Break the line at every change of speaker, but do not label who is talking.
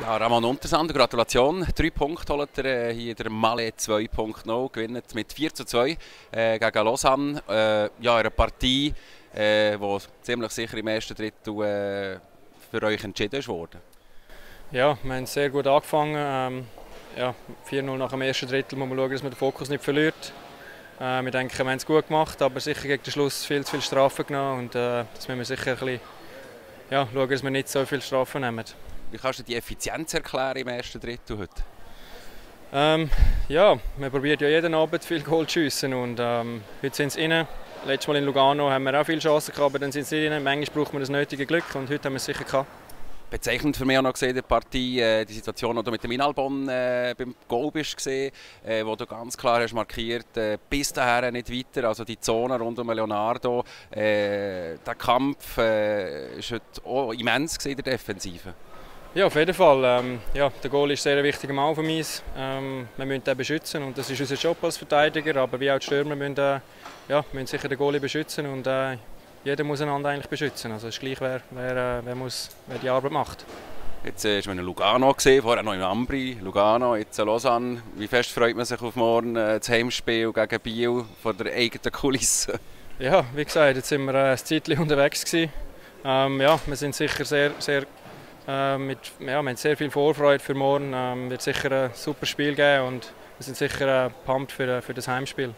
Ja, Ramon Untersander, Gratulation. Drei Punkte holt er äh, hier der Malé 2.0, gewinnt mit 4 zu 2 äh, gegen Lausanne. Äh, ja, eine Partie, äh, die ziemlich sicher im ersten Drittel äh, für euch entschieden wurde.
Ja, wir haben sehr gut angefangen. Ähm, ja, 4-0 nach dem ersten Drittel muss man schauen, dass man den Fokus nicht verliert. Äh, wir denken, wir haben es gut gemacht, aber sicher gegen den Schluss viel zu viele Strafen genommen und äh, das müssen wir sicher ein bisschen ja, schauen, dass wir nicht so viele Strafen nehmen.
Wie kannst du die Effizienz erklären im ersten Drittel heute?
Ähm, ja, wir probieren ja jeden Abend viel Goal zu schiessen und ähm, heute sind sie rein. Letztes Mal in Lugano haben wir auch viele Chancen gehabt, aber dann sind sie rein. Manchmal braucht man das nötige Glück und heute haben wir es sicher gehabt.
Bezeichnend für mich auch noch gesehen, die Partie, äh, die Situation, die du mit dem Inalbon äh, beim Goal bist gesehen, äh, wo du ganz klar hast markiert, äh, bis dahin nicht weiter, also die Zone rund um Leonardo, äh, der Kampf äh, ist heute auch immens in der Defensive.
Ja, auf jeden Fall. Ähm, ja, der Goal ist sehr ein wichtiger Mann für mich. Ähm, wir müssen ihn beschützen und das ist unser Job als Verteidiger. Aber wie auch die Stürmer müssen, äh, ja, müssen sicher den Goalie beschützen und äh, jeder muss einander eigentlich beschützen. Also es ist gleich, wer, wer, äh, wer, muss, wer die Arbeit macht.
Jetzt äh, ist man in Lugano gesehen, vorher noch in Ambri, Lugano, jetzt in Lausanne. Wie fest freut man sich auf morgen äh, das Heimspiel gegen Biel von der eigenen Kulisse?
Ja, wie gesagt, jetzt sind wir äh, ein Zeitchen unterwegs gewesen. Ähm, ja, wir sind sicher sehr, sehr äh, mit, ja, haben sehr viel Vorfreude für morgen. Ähm, wird sicher ein super Spiel geben und wir sind sicher äh, pumped für, für das Heimspiel.